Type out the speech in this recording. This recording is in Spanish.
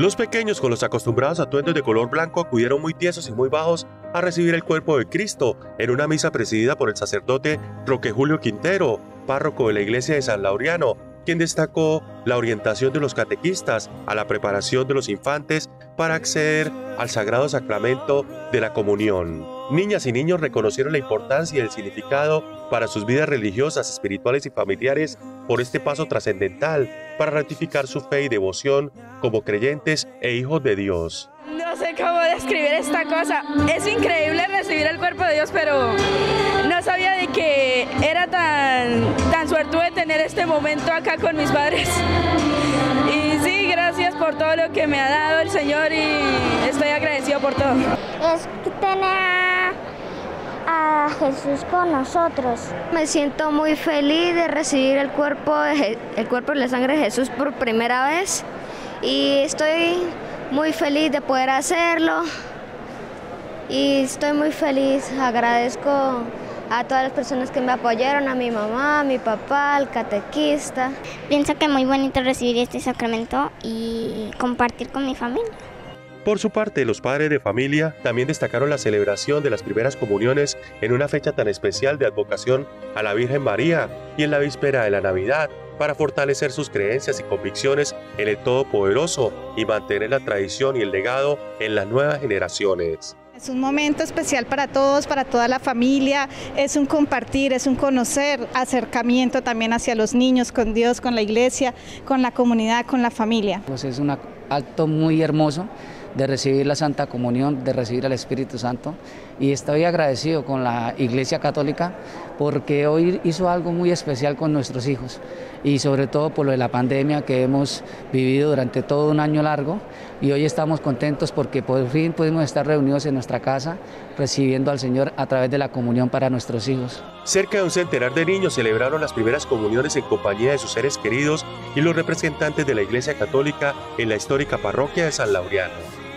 Los pequeños con los acostumbrados atuendos de color blanco acudieron muy tiesos y muy bajos a recibir el cuerpo de Cristo en una misa presidida por el sacerdote Roque Julio Quintero, párroco de la iglesia de San Laureano, quien destacó la orientación de los catequistas a la preparación de los infantes para acceder al sagrado sacramento de la comunión. Niñas y niños reconocieron la importancia y el significado para sus vidas religiosas, espirituales y familiares por este paso trascendental para ratificar su fe y devoción como creyentes e hijos de Dios. No sé cómo describir esta cosa. Es increíble recibir el cuerpo de Dios, pero no sabía de que era tan, tan suertudo tener este momento acá con mis padres. Y sí, gracias por todo lo que me ha dado el Señor y estoy agradecido por todo. Es tener a Jesús con nosotros. Me siento muy feliz de recibir el cuerpo, de, el cuerpo y la sangre de Jesús por primera vez y estoy muy feliz de poder hacerlo y estoy muy feliz, agradezco a todas las personas que me apoyaron, a mi mamá, a mi papá, al catequista. Pienso que es muy bonito recibir este sacramento y compartir con mi familia. Por su parte, los padres de familia también destacaron la celebración de las primeras comuniones en una fecha tan especial de advocación a la Virgen María y en la víspera de la Navidad para fortalecer sus creencias y convicciones en el Todopoderoso y mantener la tradición y el legado en las nuevas generaciones. Es un momento especial para todos, para toda la familia, es un compartir, es un conocer, acercamiento también hacia los niños, con Dios, con la iglesia, con la comunidad, con la familia. Pues es un acto muy hermoso de recibir la Santa Comunión, de recibir al Espíritu Santo. Y estoy agradecido con la Iglesia Católica porque hoy hizo algo muy especial con nuestros hijos y sobre todo por lo de la pandemia que hemos vivido durante todo un año largo y hoy estamos contentos porque por fin pudimos estar reunidos en nuestra casa recibiendo al Señor a través de la comunión para nuestros hijos. Cerca de un centenar de niños celebraron las primeras comuniones en compañía de sus seres queridos y los representantes de la Iglesia Católica en la histórica parroquia de San Laureano.